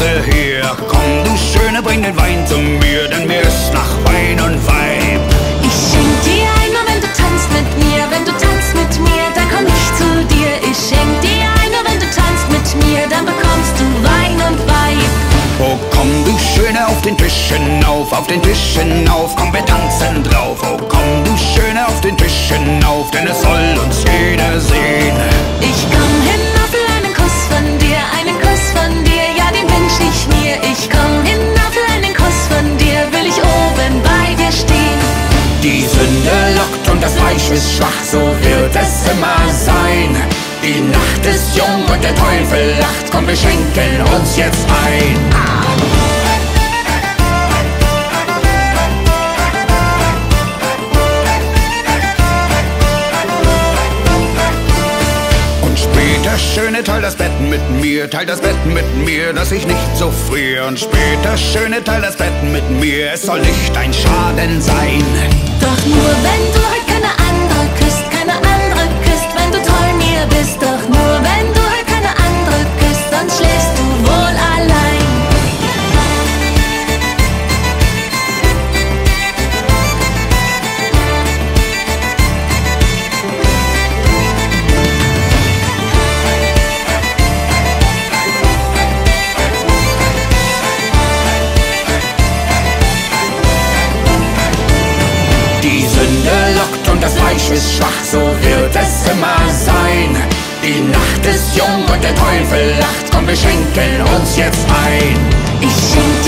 Gäste hier. Komm, du Schöne, bring den Wein zu mir, denn mir ist nach Wein und Weib. Ich schenk dir ein, nur wenn du tanzt mit mir. Wenn du tanzt mit mir, dann komm ich zu dir. Ich schenk dir ein, nur wenn du tanzt mit mir, dann bekommst du Wein und Weib. Oh, komm, du Schöne, auf den Tisch hinauf, auf den Tisch hinauf, komm, wir tanzen drauf. Oh, komm, und das Fleisch ist schwach, so wird es immer sein. Die Nacht ist jung und der Teufel lacht, komm, wir schenken uns jetzt ein. Und später, Schöne, teil das Bett mit mir, teil das Bett mit mir, dass ich nicht so friere. Und später, Schöne, teil das Bett mit mir, es soll nicht ein Schaden sein. Doch Fleisch ist schwach, so wird es immer sein. Die Nacht ist jung und der Teufel lacht, komm, wir schenken uns jetzt ein. Ich schenk dir